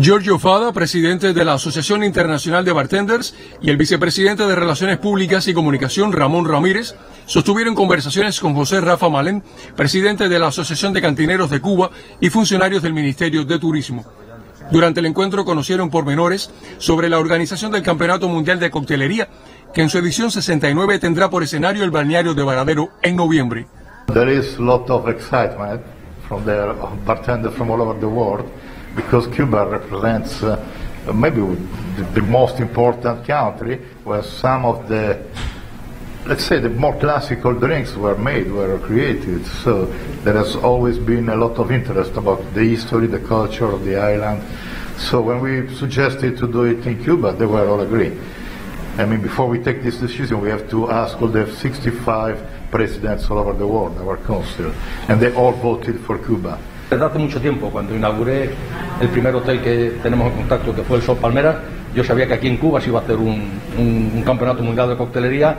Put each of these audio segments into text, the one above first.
Giorgio Fada, presidente de la Asociación Internacional de Bartenders, y el vicepresidente de Relaciones Públicas y Comunicación, Ramón Ramírez, sostuvieron conversaciones con José Rafa Malén, presidente de la Asociación de Cantineros de Cuba y funcionarios del Ministerio de Turismo. Durante el encuentro conocieron pormenores sobre la organización del Campeonato Mundial de Coctelería, que en su edición 69 tendrá por escenario el balneario de Varadero en noviembre. There is lot of excitement from the bartenders from all over the world because Cuba represents uh, maybe the, most important country where some of the let's say the more classical drinks were made, were created. So there has always been a lot of interest about the history, the culture of the island. So when we suggested to do it in Cuba, they were all agree. I mean, before we take this decision, we have to ask all the 65 presidents all over the world, our council, and they all voted for Cuba. Desde hace mucho tiempo, cuando inauguré el primer hotel que tenemos en contacto, que fue el Sol Palmera, yo sabía que aquí en Cuba se iba a hacer un, un, campeonato mundial de coctelería.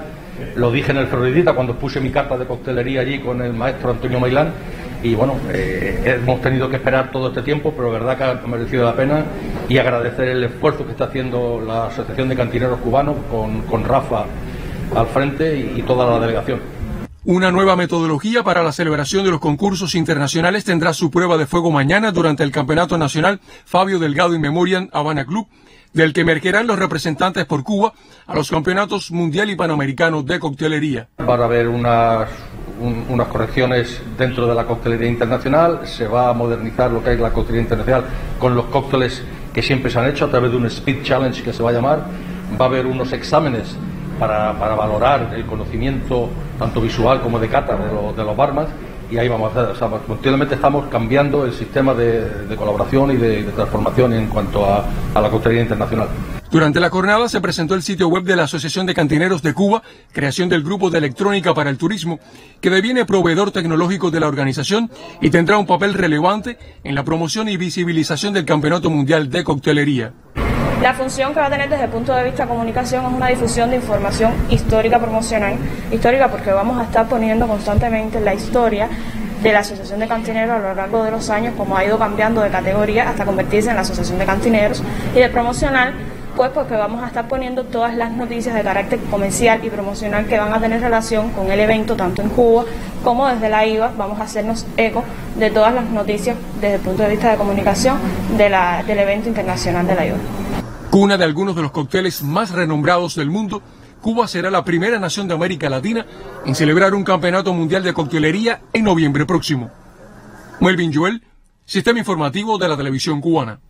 Lo dije en el Floridita cuando puse mi carta de coctelería allí con el maestro Antonio Mailán. Y bueno, eh, hemos tenido que esperar todo este tiempo, pero verdad que ha merecido la pena y agradecer el esfuerzo que está haciendo la Asociación de Cantineros Cubanos con, con Rafa al frente y toda la delegación. Una nueva metodología para la celebración de los concursos internacionales tendrá su prueba de fuego mañana durante el Campeonato Nacional Fabio Delgado y Memorial Habana Club, del que emergerán los representantes por Cuba a los campeonatos mundial y panamericano de coctelería. Para ver unas, un, unas correcciones dentro de la coctelería internacional, se va a modernizar lo que es la coctelería internacional con los cócteles que siempre se han hecho a través de un Speed Challenge que se va a llamar. Va a haber unos exámenes para, para valorar el conocimiento tanto visual como de cata de, lo, de los barmas y ahí vamos a hacer, o sea, continuamente estamos cambiando el sistema de, de colaboración y de, de, transformación en cuanto a, a la coctelería internacional. Durante la jornada se presentó el sitio web de la Asociación de Cantineros de Cuba, creación del Grupo de Electrónica para el Turismo, que deviene proveedor tecnológico de la organización y tendrá un papel relevante en la promoción y visibilización del Campeonato Mundial de Coctelería. La función que va a tener desde el punto de vista de comunicación es una difusión de información histórica promocional, histórica porque vamos a estar poniendo constantemente la historia de la Asociación de Cantineros a lo largo de los años, como ha ido cambiando de categoría hasta convertirse en la Asociación de Cantineros, y de promocional, pues porque vamos a estar poniendo todas las noticias de carácter comercial y promocional que van a tener relación con el evento, tanto en Cuba como desde la IVA, vamos a hacernos eco de todas las noticias desde el punto de vista de comunicación de la, del evento internacional de la IVA. Cuna de algunos de los cócteles más renombrados del mundo, Cuba será la primera nación de América Latina en celebrar un campeonato mundial de coctelería en noviembre próximo. Melvin Joel, Sistema Informativo de la Televisión Cubana.